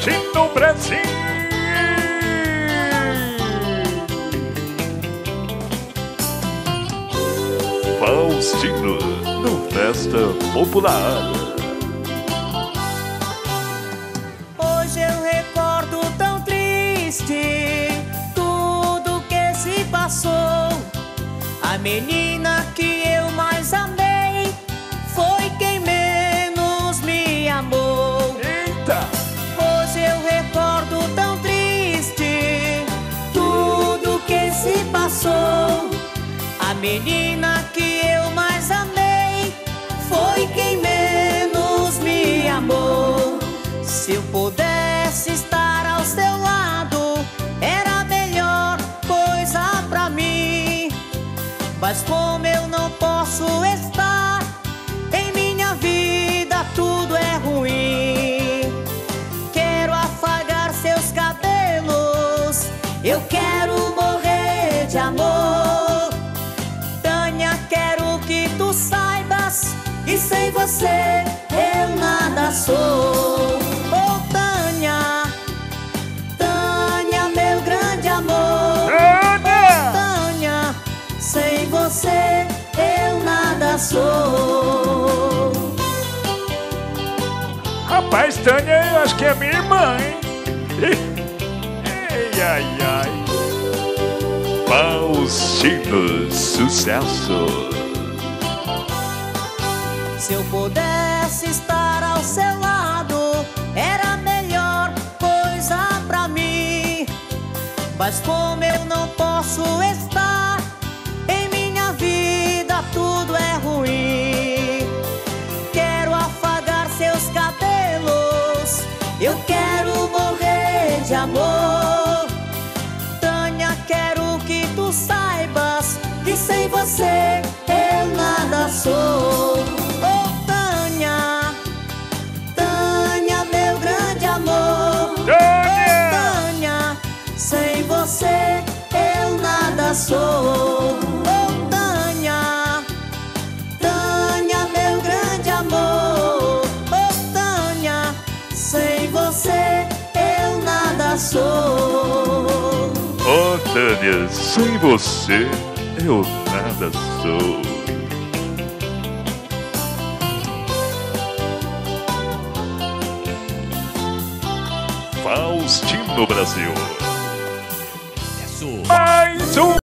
Faustino Brasil. Faustino no Festa Popular. Hoje eu recordo tão triste tudo que se passou. A menina menina que eu mais amei foi quem menos me amou. Se eu pudesse estar ao seu lado, era a melhor coisa pra mim. Mas como eu não posso estar, em minha vida tudo é ruim. Quero afagar seus cabelos, eu quero morrer de amor. Que sem você eu nada sou. Oh, Tânia, Tânia, meu grande amor. Tânia! Tânia, sem você eu nada sou. Rapaz, Tânia, eu acho que é minha irmã, hein? Ei, ai, ai. Faustino, sucesso. Se eu pudesse estar ao seu lado, era a melhor coisa pra mim. Mas como eu não posso estar, em minha vida tudo é ruim. Quero afagar seus cabelos, eu quero morrer de amor. Tânia, quero que tu saibas que sem você você eu nada sou. Oh, Tânia, sem você eu nada sou. Faustino Brasil. É Mais um